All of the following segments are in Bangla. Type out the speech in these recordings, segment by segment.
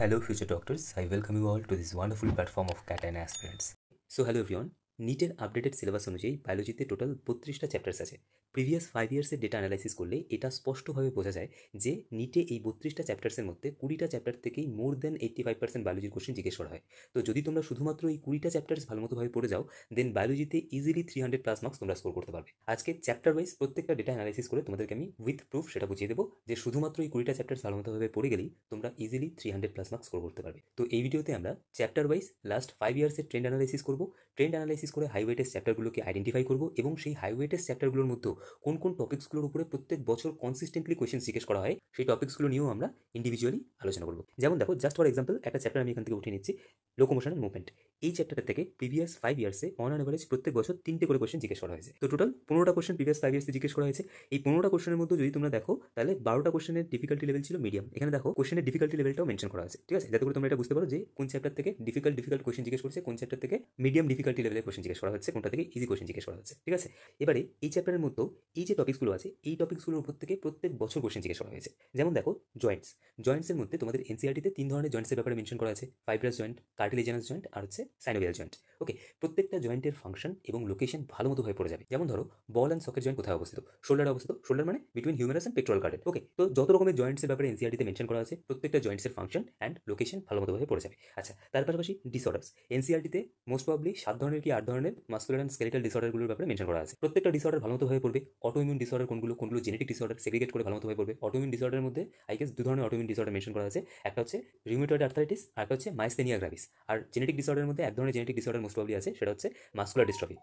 Hello, future doctors. I welcome you all to this wonderful platform of Cat and Aspirants. So, hello everyone. নিটের আপডেটেড সিলেবাস অনুযায়ী বায়োলজিতে টোটাল বত্রিশটা চ্যাপ্টার্স আছে। প্রিভিয়াস ফাইভ ইয়ার্সের ডেটা অ্যানালাইসিস করলে এটা স্পষ্টভাবে বোঝা যায় যে নিটে এই বত্রিশটা চ্যাপ্টার্সের মধ্যে কুড়িটা চ্যাপ্টার থেকেই more than eighty five percent বায়োলজির question জিজ্ঞেস করা হয়। তো যদি তোমরা শুধুমাত্র এই কুড়িটা চ্যাপ্টার্স ভালোমতোভাবে পড়ে যাও then বায়োলজিতে easily three hundred plus marks তোমরা স্কোর করতে পারবে। আজকে চ্যাপ্টার ওয়াইজ প্রত্যেকটা ডেটা অ্যানালাইসিস করে তোমাদেরকে আমি উইথ প্রুফ সেটা বুঝিয়ে দেবো যে শুধুমাত্র এই কুড়িটা চ্যাপ্টার্স ভালোমতোভাবে পড়ে গেলেই তোমরা easily three hundred plus marks score করতে পারবে। তো এই ভিডিওতে আমরা চ্যাপ্টার ওয়াইজ লাস্ট ফাইভ ইয়ার্সের ট্রেন্ড অ্যানালাইসিস করব। ট্রেন্ড অ্যানালাইসিস করে হাইওয়েটেস চ্যাপ্টারগুলোকে আইডেন্টিফাই করব এবং সেই হাইওয়েটেস চ্যাপ্টারগুলোর মধ্যে কোন কোন টপিক্সগুলোর উপরে প্রত্যেক বছর কনসিস্টেন্টলি কোয়েশ্চেন জিজ্ঞেস করা হয়, সেই টপিক্সগুলো নিয়েও আমরা ইন্ডিভিজুয়ালি আলোচনা করব। যেমন দেখো জাস্ট ফর এক্সাম্পল একটা চ্যাপ্টার আমি এখান থেকে উঠে নিচ্ছি লোকোমোশন অ্যান্ড মুভমেন্ট এই চ্যাপ্টারটা থেকে প্রিভিয়াস ফাইভ ইয়ার্সে অন অ্যান প্রত্যেক বছর তিনটে করে কোয়েশ্চেন জিজ্ঞেস করা হয়েছে। তো টোটাল পনেরোটা কোয়েশ্চেন প্রিভিয়াস ফাইভ ইয়ার্সে জিজ্ঞেস করা হয়েছে। এই পনেরোটা কোয়েশ্চেনের মধ্যে যদি তোমরা দেখো, তাহলে বারোটা কোয়েশ্চেনের ডিফিকাল্টি লেভেল ছিল মিডিয়াম এখানে দেখো কোয়েশ্চেনের ডিফিকাল্টি লেভেলটাও মেনশন করা আছে ঠিক আছে? যাতে করে তোমরা এটা বুঝতে পারো যে কোন চ্যাপ্টার থেকে ডিফিকাল্ট ডিফিকাল্ট কোয়েশ্চেন জিজ্ঞেস করছে, কোন চ্যাপ্টার থেকে মিডিয়াম ডিফিকাল্টি লেভেলের কোয়েশ্চেন জিজ্ঞেস করা হচ্ছে, কোনটা থেকে ইজি কোয়েশ্চেন জিজ্ঞেস করা হচ্ছে। ঠিক আছে? এবারে এই চ্যাপ্টারের মধ্যেও এই যে টপিক্সগুলো আছে, এই টপিক্সগুলোর উপর থেকে প্রত্যেক বছর কোয়েশ্চেন জিজ্ঞেস করা হয়েছে। যেমন দেখো জয়েন্টস জয়েন্টসের মধ্যে তোমাদের এনসিআরটিতে তিন ধরনের জয়েন্টসের ব্যাপারে মেনশন করা আছে। ফাইব্রাস জয়েন্ট কার্টিলেজানাস জয়েন্ট আর হচ্ছে সাইনোভিয়াল জয়েন্ট ওকে প্রত্যেকটা জয়েন্টের ফাংশন এবং লোকেশন ভালো মতো হয়ে পড়ে যাবে। যেমন ধরো বল অ্যান্ড সকেট জয়েন্ট কোথায় অবস্থিত? শোল্ডারে অবস্থিত। শোল্ডার মানে বিটুইন হিউমারাস অ্যান্ড পেট্রোল কার্ডের ওকে তো যত রকমের জয়েন্টসের ব্যাপারে এনসিআরটিতে মেনশন করা আছে, প্রত্যেকটা জয়েন্টসের ফাংশন অ্যান্ড লোকেশন ভালো মতো হয়ে পড়ে যাবে। আচ্ছা তার পাশাপাশি ডিসঅর্ডার্স এনসিআরটিতে মোস্ট প্রবলি সাত ধরনের কি আট ধরনের মাস্কুলার অ্যান্ড স্কেলিটাল ডিসঅর্ডারগুলোর ব্যাপারে মেনশন করা আছে। প্রত্যেকটা ডিসঅর্ডার ভালো মতো হয়ে পড়বে। অটোইমিউন ডিসঅর্ডার কোনগুলো কোনগুলো জেনেটিক ডিসঅর্ডার সেগ্রিগেট করে ভালো মতো হয়ে পড়বে। অটোইমিউন ডিসঅর্ডারের মধ্যে আই গেস দু ধরনের অটোইমিউন ডিসঅর্ডার মেনশন করা আছে। একটা হচ্ছে রিউমেটয়েড আর্থারাইটিস আর একটা হচ্ছে মাইসেনিয়া গ্রাভিস আর জেনেটিক ডিসঅর্ডারের মধ্যে এক ধরনের জেনেটিক ডিসঅর্ডার মোস্ট প্রবলি আছে সেটা হচ্ছে মাস্কুলার ডিস্ট্রফি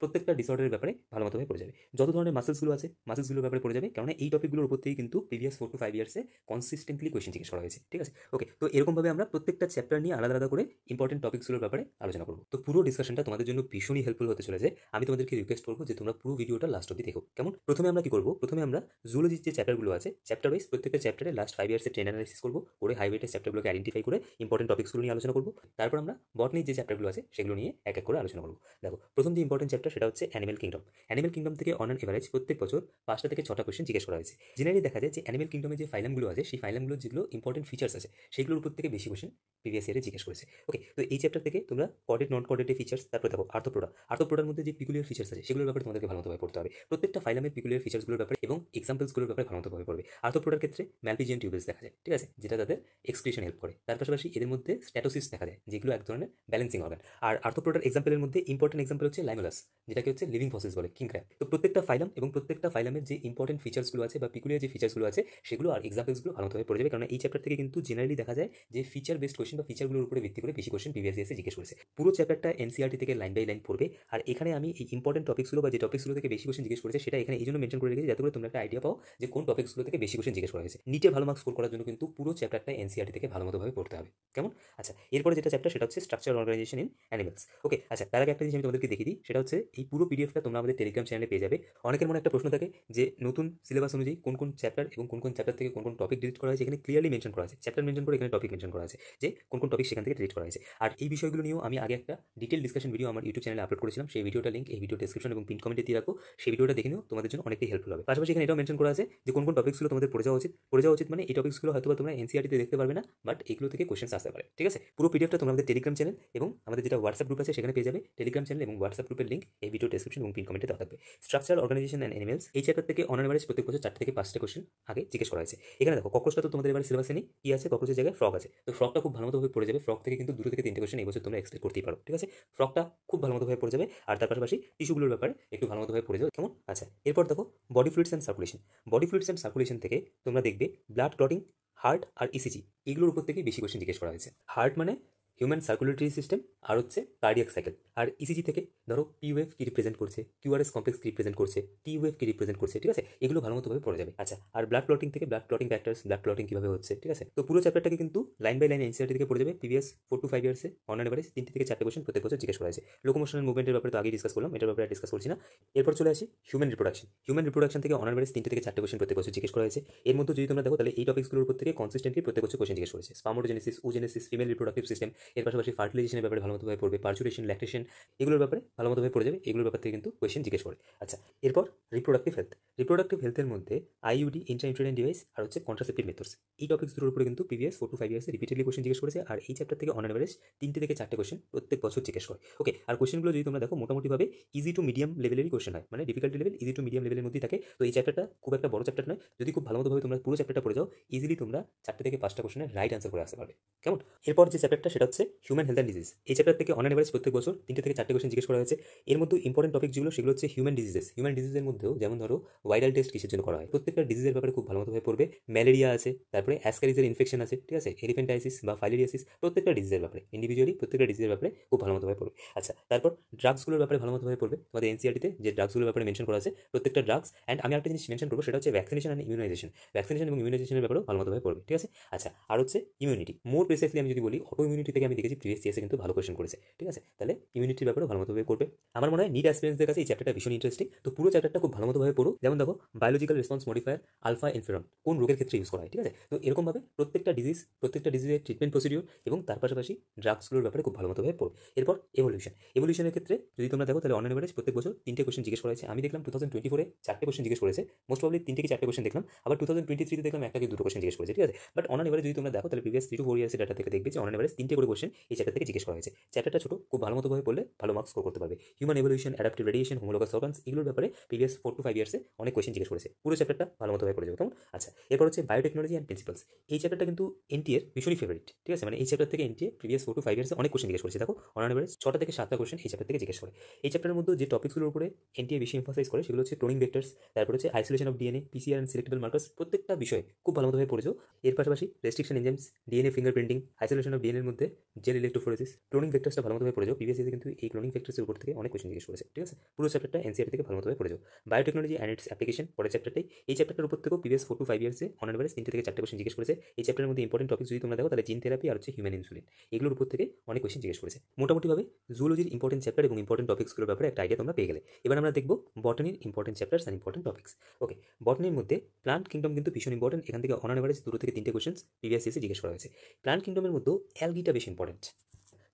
প্রত্যেকটা ডিসঅর্ডারের ব্যাপারে ভালো মতো পড়ে যাবে। যত ধরনের মাসেলসগুলো আছে মাসেলসগুলোর ব্যাপারে পড়ে যাবে কারণ এই টপিকগুলোর উপর থেকেই কিন্তু প্রিভিয়াস ফোর টু ফাইভ ইয়ার্সে কনসিস্টেন্টলি কোয়েশ্চেন জিজ্ঞেস করা হয়েছে, ঠিক আছে? ওকে তো এরকমভাবে আমরা প্রত্যেকটা চ্যাপ্টার নিয়ে আলাদা আলাদা করে ইম্পর্টেন্ট টপিকসগুলোর ব্যাপারে আলোচনা করব। তো পুরো ডিসকাশনটা তোমাদের জন্য ভীষণই হেল্পফুল হতে চলেছে। আমি তোমাদেরকে রিকোয়েস্ট করব যে তোমরা পুরো ভিডিওটা লাস্ট অব্দি দেখো। কেমন? প্রথমে আমরা কি করব? প্রথমে আমরা জুলজির যে চ্যাপ্টারগুলো আছে চ্যাপ্টার ওয়াইজ প্রত্যেকটা চ্যাপ্টারে লাস্ট ফাইভ ইয়ার্সের ট্রেন অ্যানালিসিস করব, করে হাইওয়েটের চ্যাপ্টারগুলোকে আইডেন্টিফাই করে ইম্পর্টেন্ট টপিক্সগুলো নিয়ে আলোচনা করব। তারপর আমরা বটনির যে চ্যাপ্টারগুলো আছে, সেগুলো নিয়ে এক এক করে আলোচনা করব। দেখো, প্রথম যে ইম্পর্টেন্ট চ্যাপ্টার সেটা হচ্ছে অ্যানিমেল কিংডম অ্যানিমেল কিংডম থেকে অন অ্যান এভারেজ প্রত্যেক বছর পাঁচটা থেকে ছটা কোয়েশ্চেন জিজ্ঞেস করা হয়েছে। জেনারেলি দেখা যায় যে অ্যানিমেল কিংডমে যে ফাইলামগুলো আছে, সেই ফাইলামগুলোর যেগুলো ইম্পর্টেন্ট ফিচার্স আছে, সেগুলোর উপর থেকে বেশি কোয়েশ্চেন প্রিভিয়াস ইয়ারে জিজ্ঞেস করেছে। ওকে তো এই চ্যাপ্টার থেকে তোমরা কডেড নন কডেডের ফিচার্স তারপরে দেখো আর্থোপ্রোডা আর্থোপ্রোডার মধ্যে যে পিকুলিয়ার ফিচার্স আছে, সেগুলোর ব্যাপারে তোমাদেরকে ভালোভাবে পড়তে হবে। প্রত্যেকটা ফাইলামের পিকুলিয়ার ফিচার্সগুলোর ব্যাপারে এবং এক্সাম্পলসগুলোর ব্যাপারে ভালোভাবে পড়বে। আর্থোপ্রোডার ক্ষেত্রে ম্যালপিজিয়ান টিউবেলস দেখা যায়, ঠিক আছে? যেটা তাদের এক্সক্রিশন হেল্প করে। তার পাশাপাশি এদের মধ্যে স্ট্যাটোসিস দেখা যায়, যেগুলো এক ধরনের ব্যালেন্সিং অর্গান আর আর্থোপ্রোডার এক্সাম্পলের মধ্যে ইম্পর্টেন্ট এক্সাম্পল হচ্ছে লাইমোলাস যেটাকে হচ্ছে লিভিং ফসিস বলে কিং ক্র্যাপ তো প্রত্যেকটা ফাইলাম এবং প্রত্যেকটা ফাইলামের যে ইম্পর্টেন্ট ফিচার্সগুলো আছে বা পিকুলিয়ার যে ফিচার্সগুলো আছে, সেগুলো আর এক্সাম্পলসগুলো ভালোভাবে পড়ে যাবে। কারণ এই চ্যাপ্টার থেকে কিন্তু জেনারেলি দেখা যায় যে ফিচার বেসড কোয়েশ্চেন বা ফিচারগুলোর উপরে ভিত্তি করে বেশি কোয়েশ্চেন প্রিভিয়াস ইয়ার্সে জিজ্ঞেস করেছে। পুরো চ্যাপ্টারটা এনসিআরটি থেকে লাইন বাই লাইন পড়বে। আর এখানে আমি এই ইম্পর্টেন্ট টপিক্সগুলো বা যে টপিক্সগুলো থেকে বেশি কোয়েশ্চেন জিজ্ঞেস করেছে, সেটা এখানে এই জন্য মেনশন করে রেখেছি যাতে করে তোমরা একটা আইডিয়া পাও যে কোন টপিক্সগুলো থেকে বেশি কোয়েশ্চেন জিজ্ঞেস করা হয়েছে। নিটে ভালো মার্কস স্কোর করার জন্য কিন্তু পুরো চ্যাপ্টারটা এনসিআরটি থেকে ভালো মতোভাবে পড়তে হবে। কেমন? আচ্ছা এরপরে যেটা চ্যাপ্টার সেটা হচ্ছে structure organisation in animals okay আচ্ছা তার আগে একটা জিনিস আমি তোমাদেরকে দেখিয়ে দিই, সেটা হচ্ছে এই পুরো পিডিএফটা তোমরা আমাদের টেলিগ্রাম চ্যানেলে পেয়ে যাবে। অনেকের মনে একটা প্রশ্ন থাকে যে, নতুন সিলেবাস অনুযায়ী কোন কোন চ্যাপ্টার এবং কোন কোন চ্যাপ্টার থেকে কোন কোন টপিক ডিলিট করা হয়েছে? এখানে ক্লিয়ারলি মেনশন করা আছে। চ্যাপ্টার মেনশন করে এখানে টপিক মেনশন করা আছে যে, কোন কোন টপিক সেখান থেকে ডিলিট করা হয়েছে। আর এই বিষয়গুলো নিয়েও আমি আগে একটা ডিটেল ডিসকাশন ভিডিও আমার ইউটিউব চ্যানেলে আপলোড করেছিলাম। সেই ভিডিওটা লিঙ্ক এই ভিডিও ডেসক্রিপশন এবং পিন কমেন্টে দিয়ে রাখো। সেই ভিডিওটা দেখে নিও, তোমাদের জন্য অনেকটাই হেল্পফুল হবে। পাশাপাশি এখানে এটাও মেনশন করা আছে যে, কোন কোন টপিক্সগুলো তোমাদের পড়ে যাওয়া উচিত। পড়ে যাওয়া উচিত মানে এই টপিক্সগুলো হয়তো তোমরা এনসিআরটিতে দেখতে পারবে না বাট এগুলো থেকে কোয়েশ্চেন্স আসতে পারে। ঠিক আছে? পুরো পিডিএফটা তোমরা আমাদের টেলিগ্রাম চ্যানেল এবং আমাদের যেটা হোয়াটসঅ্যাপ গ্রুপ আছে সেখানে পেয়ে যাবে। টেলিগ্রাম চ্যানেল এবং হোয়াটসঅ্যাপ গ্রুপের লিঙ্ক এই ভিডিও ডেসক্রিপশন এবং পিন কমেন্টে দেওয়া থাকবে। স্ট্রাকচার অর্গানাইজেশন অ্যান্ড অ্যানিমেলস এই চ্যাপ্টার থেকে অন অ্যাভারেজ প্রত্যেক বছর চারটে থেকে পাঁচটা কোয়েশ্চেন আগে জিজ্ঞেস করা হয়েছে। এখানে দেখো ককরোচটা তো তোমাদের এবার সিলেবাসে নেই, কি আছে? ককরোচের জায়গায় ফ্রক আছে। তো ফ্রকটা খুব ভালো মতো পড়ে যাবে। ফ্রক থেকে কিন্তু দুটো থেকে তিনটে কোয়েশ্চেন এই বছর তোমরা এক্সপেক্ট করতেই পারো, ঠিক আছে? ফ্রকটা খুব ভালো মতো ভাবে পড়ে যাবে আর তার পাশাপাশি টিস্যুগুলোর ব্যাপারে একটু ভালো মতো ভাবে পড়ে যাবে। কেমন? আচ্ছা এরপর দেখো body fluids and circulation body fluids and circulation থেকে তোমরা দেখবে ব্লাড ক্লটিং হার্ট আর ইসিজি এগুলোর উপর থেকে বেশি কোয়েশ্চেন জিজ্ঞেস করা হয়েছে। হার্ট মানে হিউম্যান সার্কুলেটরি সিস্টেম আর হচ্ছে কার্ডিয়াক সাইকেল আর ইসিজি থেকে ধরো পি কি রিপ্রেজেন্ট করছে কিউআরএস কমপ্লেক্স কি রিপ্রেজেন্ট করছে টি ওয়েভ কি রিপ্রেজেন্ট করছে, ঠিক আছে? এগুলো ভালো মতোভাবে পড়ে যাবে। আচ্ছা আর ব্লাড ক্লটিং থেকে blood clotting factors blood clotting কীভাবে হচ্ছে, ঠিক আছে? তো পুরো চ্যাপ্টারটাকে কিন্তু লাইন বাই লাইন এনসিআরটি থেকে পড়ে যাবে। প্রিভিয়াস ফোর টু ফাইভ ইয়ার্সে অন এভারেজ তিনটি থেকে চারটে কোয়েশ্চেন প্রত্যেক বছর জিজ্ঞেস করা হয়েছে। লোকোমোশনের মুভমেন্টের ব্যাপারে তো আগেই ডিসকাস করলাম, এটার ব্যাপারে ডিসকাস করছি না। এরপর চলে আসি হিউম্যান রিপ্রোডাকশন হিউম্যান রিপ্রোডাকশন থেকে অন এভারেজ তিনটে থেকে চারটে কোয়েশ্চেন প্রত্যেক বছর জিজ্ঞেস করা হয়েছে। এর মধ্যে যদি তোমরা দেখো, তাহলে এই টপিক্সগুলোর উপর থেকে কনসিস্টেন্টলি প্রত্যেক বছর কোয়েশ্চেন জিজ্ঞেস করেছে। Spermatogenesis oogenesis female reproductive system এর পাশাপাশি ফার্টিলাইজেশনের ব্যাপারে ভালো মতোভাবে পড়বে পার্চুরেশন ল্যাকটেশন এগুলোর ব্যাপারে ভালো মতোভাবে পড়ে যাবে, এগুলোর ব্যাপার থেকে কিন্তু কোয়েশ্চেন জিজ্ঞেস করে। আচ্ছা এরপর রিপ্রোডাক্টিভ হেলথ রিপ্রোডাক্টিভ হেলথের মধ্যে আইইউডি ইন্ট্রাইন্ট্রেন ডিভাইস আর হচ্ছে কন্ট্রাসেপ্টিভ মেথডস এই টপিক্স দুটোর উপরে কিন্তু প্রিভিয়াস ফোর টু ফাইভ ইয়ার্সে রিপিটেডলি কোয়েশ্চেন জিজ্ঞেস করেছে, আর এই চ্যাপ্টার থেকে অন অ্যাভারেজ তিনটে থেকে চারটে কোয়েশ্চেন প্রত্যেক বছর জিজ্ঞেস করে। ওকে আর কোয়েশ্চেনগুলো যদি তোমরা দেখো, মোটামুটিভাবে ইজি টু মিডিয়াম লেভেলেরই কোয়েশ্চেন হয়। মানে difficulty level easy to medium লেভেলের মধ্যেই থাকে। তো এই চ্যাপ্টারটা খুব একটা বড় চ্যাপ্টার নয়। যদি খুব ভালো মতোভাবে তোমরা পুরো চ্যাপ্টারটা পড়ে যাও ইজিলি তোমরা চারটে থেকে পাঁচটা কোয়েশ্চেনের রাইট আনসার করে আসতে পারবে। কেমন? এরপর যে চ্যাপ্টারটা সেটা হচ্ছে হিউম্যান হেলথ অ্যান্ড ডিজিজ এই চ্যাপ্টার থেকে অন অ্যাভারেজ প্রত্যেক বছর তিনটে থেকে চারটে কোয়েশ্চেন জিজ্ঞেস করা হয়েছে। এর মধ্যে ইম্পর্টেন্ট টপিক যেগুলো, সেগুলো হচ্ছে হিউম্যান ডিজিজেস হিউম্যান ডিজিজের মধ্যেও, যেমন ধরো ভাইরাল টেস্ট কিসের জন্য করা হয়? প্রত্যেকটা ডিজিজের ব্যাপারে খুব ভালো মতোভাবে পড়বে। ম্যালেরিয়া আছে, তারপরে অ্যাসকারিজের ইনফেকশন আছে, ঠিক আছে? এলিফেন্টাইসিস বা ফাইলেরিয়াসিস প্রত্যেকটা ডিজিজের ব্যাপারে ইন্ডিভিজুয়ালি প্রত্যেকটা ডিজিজের ব্যাপারে খুব ভালো মতোভাবে পড়বে। আচ্ছা তারপর ড্রাগসগুলোর ব্যাপারে ভালো মতোভাবে পড়বে। তোমাদের এনসিআরটিতে যে ড্রাগসগুলোর ব্যাপারে মেনশন করা আছে, প্রত্যেকটা ড্রাগস অ্যান্ড আমি একটা জিনিস মেনশন করব, সেটা হচ্ছে ভ্যাকসিনেশন অ্যান্ড ইমিউনাইজেশন ভ্যাকসিনেশন এবং ইমিউনাইজেশনের ব্যাপারেও ভালো মতোভাবে পড়বে, ঠিক আছে? আচ্ছা আর হচ্ছে ইমিউনিটি মোর প্রেসাইসলি আমি যদি বলি অটো ইমিউনিটি থেকে আমি দেখেছি প্রিভিয়াস ইয়ার্সে কিন্তু ভালো কোয়েশন করেছে, ঠিক আছে? তাহলে ইমিউনিটির ব্যাপারেও ভালো মতোভাবে করবে আমার মনে হয় নিড অ্যাসপিরেন্সদের কাছে এই চ্যাপ্টারটা ভীষণ ইন্টারেস্টিং তো পুরো চ্যাপ্টারটা খুব ভালো মতোভাবে পড়ো যেমন দেখো biological response modifier alpha interferon কোন রোগের ক্ষেত্রে ইউজ করা হয়, ঠিক আছে? তো এরকমভাবে প্রত্যেকটা ডিজিজ প্রত্যেকটা ডিজিজের ট্রিটমেন্ট প্রসিডিওর এবং তার পাশাপাশি ড্রাগসগুলোর ব্যাপারে খুব ভালো মতোভাবে পড়ো এরপর এভলিউশন এভলিউশনের ক্ষেত্রে যদি তোমরা দেখো, তাহলে অন অ্যাভারেজ প্রত্যেক বছর তিনটে কোয়েশ্চেন জিজ্ঞেস করা হয়েছে। আমি দেখলাম টু থাউজেন্ড টোয়েন্টি ফোরে চারটে কোয়েশ্চেন জিজ্ঞেস করেছে। মোস্ট প্রবলি তিনটে কি চারটে কোয়েশ্চেন দেখলাম। আবার টু থাউজেন্ড টোয়েন্টি থ্রিতে দেখলাম একটা কি দুটো কোয়েশ্চেন জিজ্ঞেস করেছে, ঠিক আছে? বাট অন এভারেজ যদি তোমরা দেখো, তাহলে প্রিভিয়াস থ্রি টু ফোর ইয়ার্সের ডাটা থেকে দেখবে যে অন এভারেজ তিনটে করে কোয়েশ্চেন এই চ্যাপ্টার থেকে জিজ্ঞেস করা হয়েছে। চ্যাপ্টারটা ছোটো, খুব ভালো মতোভাবে পড়লে ভালো মার্কস স্কোর করতে পারবে। Human evolution adaptive radiation homologous organs এগুলোর ব্যাপারে প্রিভিয়াস ফোর টু ফাইভ ইয়ার্সে অনেক কোয়েশ্চেন জিজ্ঞেস করেছে। পুরো চ্যাপ্টারটা ভালো মতোভাবে পড়ে যাবে, কেমন? আচ্ছা এরপর হচ্ছে বায়োটেকনোলজি অ্যান্ড প্রিন্সিপালস এই চ্যাপ্টারটা কিন্তু এনটিএর ভীষণই ফেভারিট ঠিক আছে? মানে এই চ্যাপ্টার থেকে NTA previous four to five ইয়ার্সে অনেক কোয়েশ্চেন জিজ্ঞেস করেছে। দেখো অন এভারেজ ছটা থেকে সাতটা কোয়েশ্চেন এই চ্যাপ্টার থেকে জিজ্ঞেস করে। এই চ্যাপ্টারের মধ্যে যে টপিকসগুলোর উপরে এনটিএ বেশি এমফাসাইজ করে, সেগুলো হচ্ছে ক্লোনিং ভেক্টর্স তারপর হচ্ছে isolation of DNA PCR and selectable markers প্রত্যেকটা বিষয়ে খুব ভালো মতোভাবে পড়েছো। এর পাশাপাশি restriction enzymes DNA finger printing isolation of ডিএনএর মধ্যে জেল ইলেক্ট্রোফোরেসিস ক্লোনিং ভেক্টর্সটা ভালো মতোভাবে পড়েছো প্রিভিয়াস কিন্তু এই ক্লোনিং ভেক্টর্সের উপর থেকে অনেক কোয়েশ্চেন জিজ্ঞেস করেছে, ঠিক আছে? পুরো চ্যাপ্টারটা এনসিআর থেকে ভালো মতোভাবে পড়েছো বায়োটেকনোলজি অ্যান্ড ইটস অ্যাপ্লিকেশন পরের চ্যাপ্টারটাই এই চ্যাপ্টারের উপর থেকেও প্রিভিয়াস ফোর টু ফাইভ ইয়ার্সে অন এভারেজ তিনটে থেকে চারটে কোয়েশ্চেন জিজ্ঞেস করেছে। এই চ্যাপ্টারের মধ্যে ইম্পর্টেন্ট টপিক যদি তোমরা দেখো, তাহলে জিন থেরাপি আর হচ্ছে হিউম্যান ইনসুলিন এগুলোর উপর থেকে অনেক কোয়েশ্চেন জিজ্ঞেস করেছে। মোটামুটিভাবে জুলজির ইম্পর্টেন্ট চ্যাপ্টার এবং ইম্পর্টেন্ট টপিক্সগুলোর ব্যাপারে একটা আইডিয়া তোমরা পেয়ে গেলে। এবার আমরা দেখব বটনির important chapters and important topics okay বটনির মধ্যে প্লান্ট কিংডম কিন্তু ভীষণ ইম্পর্টেন্ট এখান থেকে অন এভারেজ দুটো থেকে তিনটে কোয়েশ্চেন প্রিভিয়াস ইয়ার্সে জিজ্ঞেস করা হয়েছে। প্লান্ট কিংডমের মধ্যেও অ্যালগিটা বেশি ইম্পর্টেন্ট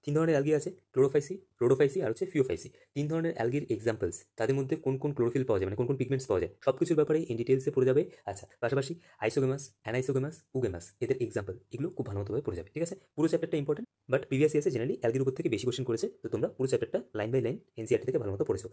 তিন ধরনের অ্যালগি আছে ক্লোরোফাইসি রোডোফাইসি আর হচ্ছে ফিওফাইসি তিন ধরনের অ্যালগির এক্সাম্পলস তাদের মধ্যে কোন কোন ক্লোরোফিল পাওয়া যায় মানে কোন কোন পিগমেন্টস পাওয়া যায় সব কিছুর ব্যাপারে ইন ডিটেলসে পড়ে যাবে। আচ্ছা পাশাপাশি আইসোগেমাস অ্যানাইসোগেমাস উগেমাস এদের এক্সাম্পল এগুলো খুব ভালো মতোভাবে পড়ে যাবে, ঠিক আছে? পুরো চ্যাপ্টারটা ইম্পর্টেন্ট বাট প্রিভিয়াস ইয়ার্সে জেনারেলি অ্যালগির উপর থেকে বেশি কোশ্চেন করেছে, তো তোমরা পুরো চ্যাপ্টারটা লাইন বাই লাইন এনসিআরটি থেকে ভালো মতো পড়েছো।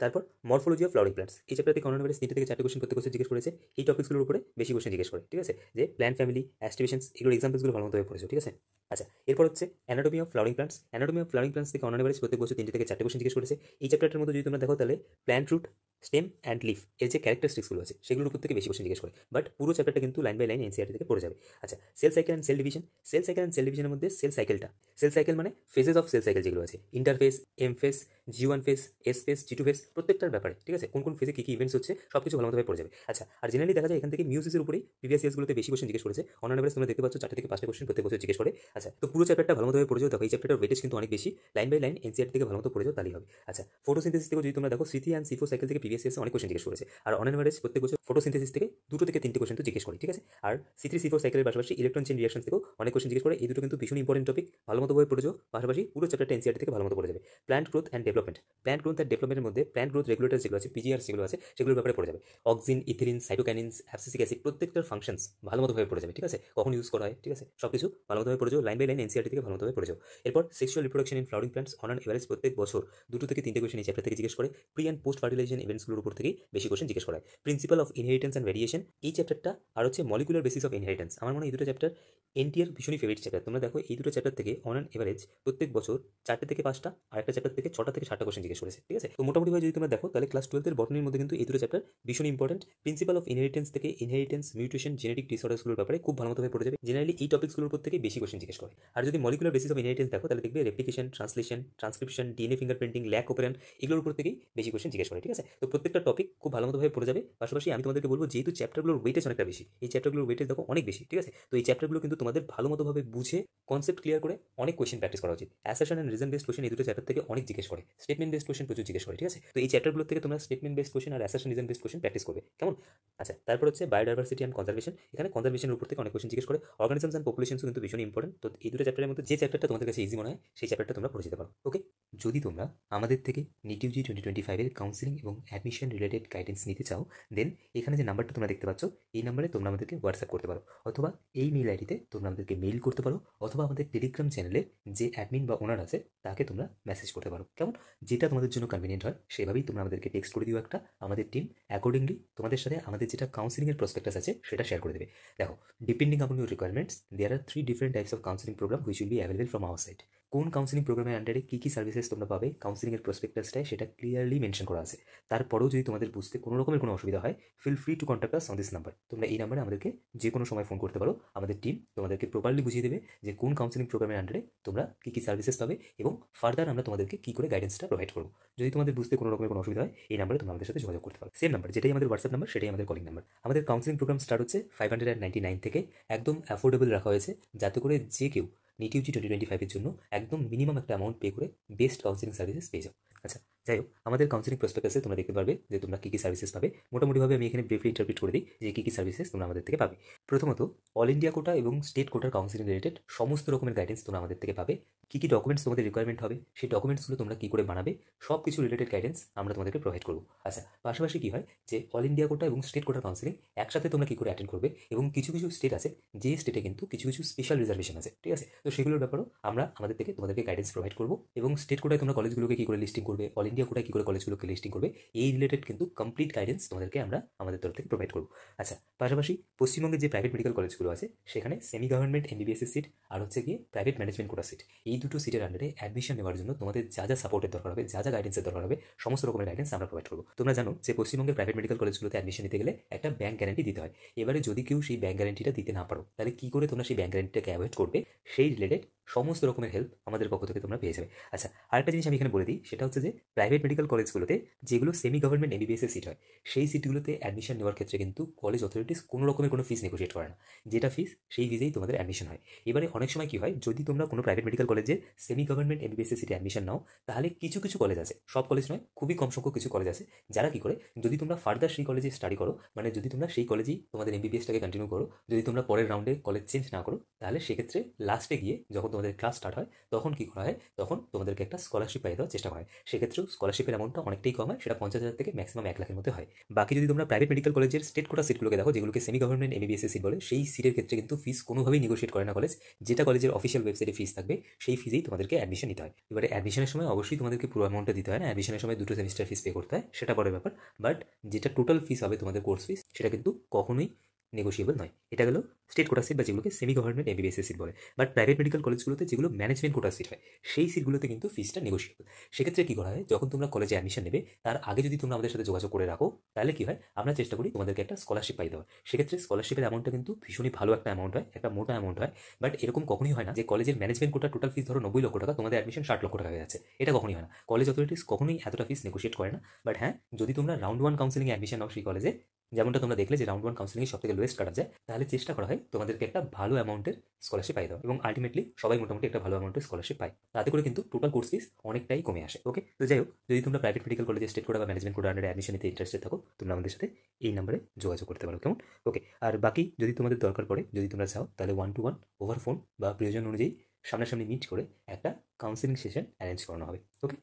তারপর মরফোলজি অফ ফ্লাওয়ারিং প্ল্যান্টস এই চ্যাপ্টার থেকে অনএভারেজ তিনটে থেকে চারটে কোশ্চেন প্রত্যেক কোশ্চেন জিজ্ঞেস করেছে, এই টপিক্সগুলোর উপরে বেশি কোশ্চেন জিজ্ঞেস করে, ঠিক আছে? যে প্ল্যান্ট ফ্যামিলি অ্যাস্টিভেশনস এগুলোর এক্সাম্পলসগুলো ভালো মতোভাবে পড়েছো ঠিক আছে? আচ্ছা এরপর হচ্ছে anatomy of flowering plants anatomy of flowering plants থেকে অনএভারেজ প্রত্যেক বছর তিনটে থেকে চারটে কোশ্চেন জিজ্ঞেস করেছে। এই চ্যাপ্টারটার মধ্যে যদি তোমরা দেখো, তাহলে plant root stem and leaf এর যে ক্যারেক্টারিস্টিক্সগুলো আছে, সেগুলোর উপর থেকে বেশি কোশ্চেন জিজ্ঞেস করে। বাট পুরো চ্যাপ্টারটা কিন্তু লাইন বাই লাইন এনসিআরটি থেকে পড়ে যাবে। আচ্ছা cell cycle and cell division cell cycle and cell ডিভিশনের মধ্যে সেল সাইকেলটা সেল সাইকেল মানে ফেজেস অফ সেল সাইকেল যেগুলো আছে। Interphase M phase G one phase S phase G two phase প্রত্যেকটার ব্যাপারে, ঠিক আছে? কোন কোন ফেজে কী কী ইভেন্টস হচ্ছে সব কিছু ভালোমতো পড়ে যাবে। আচ্ছা আর জেনারেলি দেখা যায় এখান থেকে মিউজিসের উপরেই প্রিভিয়াস ইয়ার্সগুলোতে বেশি কোশ্চেন জিজ্ঞেস করেছে। অন এভারেজ তোমরা দেখতে পাচ্ছ চারটে থেকে পাঁচটা কোশ্চেন প্রত্যেক বছর জিজ্ঞেস করে। আচ্ছা তো পুরো চ্যাপ্টারটা ভালোমতো পড়ে যাও দেখো, এই চ্যাপ্টারটার ওয়েটেজ কিন্তু অনেক বেশি। লাইন বাই লাইন এনসিআর থেকে ভালোমতো পড়ে যাও তাহলেই হবে। আচ্ছা ফটোসিনথেসিস থেকে যদি তোমরা দেখো C three and C four cycle থেকে প্রিভিয়াস ইয়ার্সে অনেক কোশ্চেন জিজ্ঞেস করেছে। আর অন এভারেজ প্রত্যেক বছর ফটোসিনথেসিস থেকে দুটো থেকে তিনটে কোশ্চেন তো জিজ্ঞেস করে, ঠিক আছে? আর সি থ্রি সিফোর সাইকেলের পাশাপাশি ইলেকট্রন চেন রিয়াকশন থেকেও অনেক কোশ্চেন জিজ্ঞেস করে। এই দুটো কিন্তু ভীষণ ইম্পর্টেন্ট টপিক ভালোমতো বই পড়ে যাও পাশাপাশি পুরো চ্যাপ্টারটা এনসিআর থেকে ভালোমতো পড়ে যাবে। Plant growth and development plant growth and ডেভেলপমেন্টের মধ্যে প্ল্যান্ট গ্রোথ রেগুলেটর যেগুলো আছে পিজিআর যেগুলো আছে, সেগুলোর ব্যাপারে পড়ে যাবে। Auxin ethylene cytokinins abscisic acid প্রত্যেকটার ফাংশনস ভালোমতোভাবে পড়ে যাবে, ঠিক আছে? কখন ইউজ করা হয়, ঠিক আছে? সব কিছু ভালোমতোভাবে পড়ে যাও লাইন বাই লাইন এনসিআরটি থেকে ভালোমতোভাবে পড়ে যাও এরপর sexual reproduction in flowering plants on an average প্রত্যেক বছর দুটো থেকে তিনটে কোশ্চেন এই চ্যাপ্টার থেকে জিজ্ঞেস করে প্রি অ্যান্ড পোস্ট ফার্টিলাইজেশন ইভেন্টসগুলোর উপর থেকে বেশি কোশ্চেন জিজ্ঞেস করা principle of inheritance and variation এই চ্যাপ্টারটা আর হচ্ছে মলিকুলার বেসিস অফ ইনহেরিটেন্স আমার মনে হয় এই দুটো চ্যাপ্টার এনটিআর ভীষণই ফেভারিট চ্যাপ্টার তোমরা দেখো এই দুটো চ্যাপ্টার থেকে অন অ্যান এভারেজ প্রত্যেক বছর চারটে থেকে পাঁচটা আর একটা চ্যাপ্টার থেকে ছটা থেকে সাতটা কোশ্চেন জিজ্ঞেস করেছে, ঠিক আছে? তো মোটামুটিভাবে যদি তোমরা দেখো, তাহলে ক্লাস টুয়েলভের বটনির মধ্যে কিন্তু এই দুটো চ্যাপ্টার ভীষণ ইম্পর্টেন্ট প্রিন্সিপাল অফ ইনহেরিটেন্স থেকে ইনহেরিটেন্স মিউটেশন জেনেটিক ডিসঅর্ডার্সগুলোর ব্যাপারে খুব ভালোমতোভাবে পড়ে যাবে। জেনারেলি এই টপিক্সগুলোর উপর থেকে বেশি কোশ্চেন জিজ্ঞেস করে। আর যদি মলিকুলার বেসিস অফ ইনহেরিটেন্স দেখো, তাহলে দেখবে replication translation transcription DNA fingerprinting lac operon এগুলোর উপর থেকেই বেশি কোশ্চেন জিজ্ঞেস করে, ঠিক আছে? তো প্রত্যেকটা টপিক খুব ভালোমতোভাবে পড়ে যাবে। পাশাপাশি আমি তোমাদেরকে বলব, যেহেতু চ্যাপ্টারগুলোর ওয়েটেজ অনেকটা বেশি, এই চ্যাপ্টারগুলোর ওয়েটেজ দেখো অনেক বেশি, ঠিক আছে? তো এই চ্যাপ্টারগুলো কিন্তু তোমাদের ভালো মতোভাবে বুঝে কনসেপ্ট ক্লিয়ার করে অনেক কোয়েশ্চেন প্র্যাকটিস করা উচিত। Assertion and reason based question এই দুটো চ্যাপ্টার থেকে অনেক জিজ্ঞেস করে। স্টেটমেন্ট বেস্ট কোয়েশ্চেন প্রচুর জিজ্ঞেস করে, ঠিক আছে? তো এই চ্যাপ্টারগুলো থেকে তোমরা স্টেটমেন্ট বেস্ট কোয়েশ্চেন আর assertion reason based question practice করবে, কেমন? আচ্ছা তারপর হচ্ছে বায়োডাইভার্সিটি অ্যান্ড কনজারভেশন এখানে কনজারভেশনের উপর থেকে অনেক কোয়েশ্চেন জিজ্ঞেস করে। অর্গানিজমস অ্যান্ড পপুলেশনসও কিন্তু ভীষণ ইম্পর্টেন্ট তো এই দুটো চ্যাপ্টারের মধ্যে যে চ্যাপ্টারটা তোমাদের কাছে ইজি মনে হয়, সেই চ্যাপ্টারটা তোমরা পড়ে যেতে পারো ওকে যদি তোমরা আমাদের থেকে নিটিউজি টোয়েন্টি টোয়েন্টি ফাইভের কাউন্সিলিং এবং অ্যাডমিশন রিলেটেড গাইডেন্স নিতে চাও দেন এখানে যে নাম্বারটা তোমরা দেখতে পাচ্ছ, এই নাম্বারে তোমরা আমাদেরকে হোয়াটসঅ্যাপ করতে পারো, অথবা এই মেইল আইডিতে তোমরা আমাদেরকে মেইল করতে পারো, অথবা আমাদের টেলিগ্রাম চ্যানেলে যে অ্যাডমিন বা ওনার আছে, তাকে তোমরা মেসেজ করতে পারো, কেমন? যেটা তোমাদের জন্য কনভিনিয়েন্ট হয়, সেভাবেই তোমরা আমাদেরকে টেক্সট করে দিও একটা, আমাদের টিম অ্যাকর্ডিংলি তোমাদের সাথে আমাদের যেটা কাউন্সিলিংয়ের প্রসপেক্টাস আছে, সেটা শেয়ার করে দেবে। দেখো depending upon your requirements there are three different types of counselling programme which will be available from our side কোন কাউন্সিলিং প্রোগ্রামের আন্ডারে কী কী সার্ভিসেস তোমরা পাবে? কাউন্সিলিংয়ের প্রসপেক্টাসটায় সেটা ক্লিয়ারলি মেনশন করা আছে। তারপরেও যদি তোমাদের বুঝতে কোনো রকমের কোনো অসুবিধা হয় feel free to contact us on this number তোমরা এই নাম্বারে আমাদেরকে যে কোনো সময় ফোন করতে পারো। আমাদের টিম তোমাদেরকে প্রপারলি বুঝিয়ে দেবে যে কোন কাউন্সিলিং প্রোগ্রামের আন্ডারে তোমরা কী কী সার্ভিসেস পাবে এবং ফার্দার আমরা তোমাদেরকে কী করে গাইডেন্সটা প্রোভাইড করব। যদি তোমাদের বুঝতে কোনো রকমের কোনো অসুবিধা হয়, এই নাম্বারে তোমরা আমাদের সাথে যোগাযোগ করতে পারো। সেম নাম্বার যেটাই আমাদের হোয়াটসঅ্যাপ নাম্বার সেটাই আমাদের কলিং নাম্বার আমাদের কাউন্সিলিং প্রোগ্রাম স্টার্ট হচ্ছে ফাইভ হান্ড্রেড নাইনটি নাইন থেকে। একদম অ্যাফোর্ডেবল রাখা হয়েছে। যাতে করে যে কেউ নিটিউজি টোয়েন্টি টোয়েন্টি ফাইভের জন্য একদম মিনিমাম একটা অ্যামাউন্ট পে করে বেস্ট কাউন্সিলিং সার্ভিসেস পেয়ে যাও। আচ্ছা যাই হোক, আমাদের কাউন্সিলিং প্রসপেক্টাসে তোমরা দেখতে পারবে যে তোমরা কী কী সার্ভিসেস পাবে। মোটামুটিভাবে আমি এখানে ব্রিফলি ইন্টারপ্রিট করে দিই যে কী কী সার্ভিসেস তোমরা আমাদের থেকে পাবে। প্রথমত অল ইন্ডিয়া কোটা এবং স্টেট কোটার কাউন্সিলিং রিলেটেড সমস্ত রকমের গাইডেন্স তোমরা আমাদের থেকে পাবে। কী কী ডকুমেন্টস তোমাদের রিকোয়ারমেন্ট হবে, সেই ডকুমেন্টসগুলো তোমরা কী করে বানাবে সব কিছু রিলেটেড গাইডেন্স আমরা তোমাদেরকে প্রোভাইড করব। আচ্ছা পাশাপাশি কী হয় যে অল ইন্ডিয়া কোটা এবং স্টেট কোটা কাউন্সিলিং একসাথে তোমরা কী করে অ্যাটেন্ড করবে এবং কিছু কিছু স্টেট আছে, যে স্টেটে কিন্তু কিছু কিছু স্পেশাল রিজার্ভেশন আছে, ঠিক আছে? তো সেগুলোর ব্যাপারেও আমরা আমাদের থেকে তোমাদেরকে গাইডেন্স প্রোভাইড করব এবং স্টেট কোটায় তোমরা কলেজগুলোকে কী করে লিস্টিং করবে অল ইন্ডিয়া কোটায় কী করে কলেজগুলোকে লিস্টিং করবে, এই রিলেটেড কিন্তু কমপ্লিট গাইডেন্স তোমাদেরকে আমরা আমাদের তরফ থেকে প্রোভাইড করব। আচ্ছা পাশাপাশি পশ্চিমবঙ্গের যে প্রাইভেট মেডিকেল কলেজগুলো আছে, সেখানে সেমি গভর্নমেন্ট এমবিবিএসের সিট আর হচ্ছে গিয়ে প্রাইভেট ম্যানেজমেন্ট কোটা সিট এই দুটো সিটের আন্ডারে অ্যাডমিশন নেওয়ার জন্য তোমাদের যা যা সাপোর্টের দরকার হবে, যা যা গাইডেন্সের দরকার হবে, সমস্ত রকমের গাইডেন্স আমরা প্রোভাইড করব। তোমরা জানো যে পশ্চিমবঙ্গের প্রাইভেট মেডিকেল কলেজগুলোতে অ্যাডমিশন নিতে গেলে একটা ব্যাংক গ্যারান্টি দিতে হয়। এবারে যদি কেউ সেই ব্যাংক গ্যারান্টিটা দিতে না পারো, তাহলে কি করে তোমরা সেই ব্যাংক গ্যারান্টিটাকে অ্যাভয়েড করবে? সেই রিলেটেড সমস্ত রকমের হেল্প আমাদের পক্ষ থেকে তোমরা পেয়ে যাবে। আচ্ছা আরেকটা জিনিস আমি এখানে বলে দিই, সেটা হচ্ছে যে প্রাইভেট মেডিকেল কলেজগুলোতে যেগুলো সেমি গভর্নমেন্ট এমবিবিএসের সিট হয়, সেই সিটগুলোতে অ্যাডমিশন নেওয়ার ক্ষেত্রে কিন্তু কলেজ অথরিটিস কোনো রকমের কোনো ফিস নেগোসিয়েট করে না। যেটা ফিস সেই ফিজেই তোমাদের অ্যাডমিশন হয়। এবারে অনেক সময় কী হয়, যদি তোমরা কোনো প্রাইভেট মেডিকেল কলেজে সেমি গভর্নমেন্ট এমবিবিএসের সিটে অ্যাডমিশন নাও, তাহলে কিছু কিছু কলেজ আছে, সব কলেজ নয়, খুবই কম সংখ্যক কিছু কলেজ আছে, যারা কি করে, যদি তোমরা ফার্দার সেই কলেজে স্টাডি করো মানে যদি তোমরা সেই কলেজেই তোমাদের এমবিবিএসটাকে কন্টিনিউ করো, যদি তোমরা পরের রাউন্ডে কলেজ চেঞ্জ না করো, তাহলে সেক্ষেত্রে লাস্টে গিয়ে যখন তোমাদের ক্লাস স্টার্ট হয়, তখন কী করা হয়? তখন তোমাদেরকে একটা স্কলারশিপ পাইয়ে দেওয়ার চেষ্টা করা হয়। সেক্ষেত্রেও স্কলারশিপের অ্যামাউন্টটা অনেকটাই কম হয়, সেটা পঞ্চাশ হাজার থেকে ম্যাক্সিমাম এক লাখের মধ্যে হয়। বাকি যদি তোমরা প্রাইভেট মেডিকেল কলেজের স্টেট কোটা সিটগুলোকে দেখো, যেগুলোকে সেমি গভর্নমেন্ট এমবিবিএস সিট বলে, সেই সিটের ক্ষেত্রে কিন্তু ফিস কোনোভাবেই নেগোসিয়েট করে না কলেজ যেটা কলেজের অফিসিয়াল ওয়েবসাইটে ফিস থাকবে, সেই ফিজেই তোমাদেরকে অ্যাডমিশন নিতে হয়। এবারে অ্যাডমিশনের সময় অবশ্যই তোমাদেরকে পুরো অ্যামাউন্টটা দিতে হয় না। অ্যাডমিশনের সময় দুটো সেমিস্টার ফিস পে করতে হয়, সেটা বড় ব্যাপার। বাট যেটা টোটাল ফিস হবে তোমাদের কোর্স ফিস সেটা কিন্তু কখনোই নেগোসিয়েবল নয়। এটা গেলো স্টেট কোটা সিট বা যেগুলোকে সেমি গভর্নমেন্ট এমবিবিএস সিট বলে। বাট প্রাইভেট মেডিকেল কলেজগুলোতে যেগুলো ম্যানেজমেন্ট কোটা সিট হয়, সেই সিটগুলোতে কিন্তু ফিসটা নেগোসিয়েবল সেক্ষেত্রে কী করা হয়? যখন তোমরা কলেজে অ্যাডমিশন নেবে, তার আগে যদি তোমরা আমাদের সাথে যোগাযোগ করে রাখো, তাহলে কী হয়? আমরা চেষ্টা করি তোমাদেরকে একটা স্কলারশিপ পাই দেওয়ার। সেক্ষেত্রে স্কলারশিপের অ্যামাউন্টটা কিন্তু ভীষণই ভালো একটা অ্যামাউন্ট হয়, একটা মোটা অ্যামাউন্ট হয়। বাট এরকম কখনই হয় না যে কলেজের ম্যানেজমেন্ট কোটা টোটাল ফিস ধরো নব্বই লক্ষ টাকা, তোমাদের অ্যাডমিশন ষাট লক্ষ টাকা হয়ে যাচ্ছে এটা কখনই হয় না। কলেজ অথরিটিস কখনোই এতটা ফিস নেগোসিয়েট করে না। বাট হ্যাঁ যদি তোমরা রাউন্ড ওয়ান কাউন্সিলিং অ্যাডমিশন নাও সেই কলেজে যেমনটা তোমরা দেখলে যে রাউন্ড ওয়ান কাউন্সিলিং সব থেকে লোয়েস্ট কাটা যায়, তাহলে চেষ্টা করা হয় তোমাদেরকে একটা ভালো অ্যামাউন্টের স্কলারশিপ পাই দাও এবং আলটিমেটলি সবাই মোটামুটি একটা ভালো অ্যামাউন্টের স্কলারশিপ পায়। তাতে করে কিন্তু টোটাল কোর্স ফিস অনেকটাই কমে আসে ওকে তো যাই হোক, যদি তোমরা প্রাইভেট মেডিকেল কলেজে স্টেট কোডা বা ম্যানেজমেন্ট কোডা আন্ডারে অ্যাডমিশন নিতে ইন্টারেস্টেড থাকো, তোমরা আমাদের সাথে এই নাম্বারে যোগাযোগ করতে পারো, কেমন? ওকে আর বাকি যদি তোমাদের দরকার পড়ে, যদি তোমরা চাও, তাহলে one to one over phone বা প্রয়োজন অনুযায়ী সামনাসামনি মিট করে একটা কাউন্সিলিং সেশন অ্যারেঞ্জ করানো হবে ওকে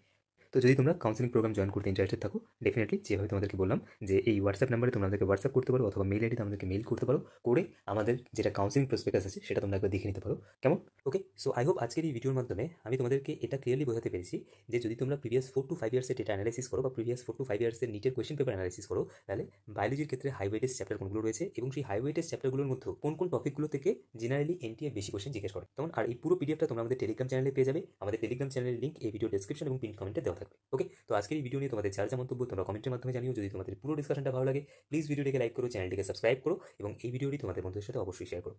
তো যদি তোমরা কাউন্সিলিং প্রোগ্রাম জয়েন করতে ইন্টারেস্টেড থাকো ডেফিনেটলি যেভাবে তোমাদেরকে বললাম যে এই হোয়াটসঅ্যাপ নাম্বারে তোমরা আমাদেরকে হোয়াটসঅ্যাপ করতে পারো অথবা মেল আইডিতে আমাদেরকে মেল করতে পারো, করে আমাদের যেটা কাউন্সিলিং প্রসপেক্টাস আছে সেটা তোমরা একবার দেখে নিতে পারো। কেমন? ওকে সো আই হোপ আজকের এই ভিডিওর মাধ্যমে আমি তোমাদেরকে এটা ক্লিয়ারলি বোঝাতে পেরেছি যে যদি তোমরা প্রিভিয়াস ফোর টু ফাইভ ইয়ার্সের ডেটা অ্যানালাইসিস করো বা প্রিভিয়াস ফোর টু ফাইভ ইয়ার্সের নিটের কোয়েশ্চেন পেপার অ্যানালাইসিস করো, তাহলে বায়োলজির ক্ষেত্রে হাই ওয়েটেজ চ্যাপ্টার কোনগুলো রয়েছে এবং সেই হাই ওয়েটেজ চ্যাপ্টারগুলোর মধ্যে কোন কোন টপিকগুলো থেকে জেনারেলি এনটিএ বেশি কোয়েশ্চেন জিজ্ঞেস করে। তখন আর এই পুরো পিডিএফটা তোমরা আমাদের টেলিগ্রাম চ্যানেলে পেয়ে যাবে। আমাদের টেলিগ্রাম চ্যানেলের লিঙ্ক এই ভিডিও ডেসক্রিপশন এবং পিন কমেন্টে দেওয়া থাকবে। ওকে তো আজকের এই ভিডিও নিয়ে তোমাদের যার যা মন্তব্য, তোমরা কমেন্টের মাধ্যমে জানিও। যদি তোমাদের পুরো ডিসকাশনটা ভালো লাগে প্লিজ ভিডিওটিকে লাইক করো চ্যানেলটিকে সাবস্ক্রাইব করো এবং এই ভিডিওটি তোমাদের বন্ধুদের সাথে অবশ্যই শেয়ার করো।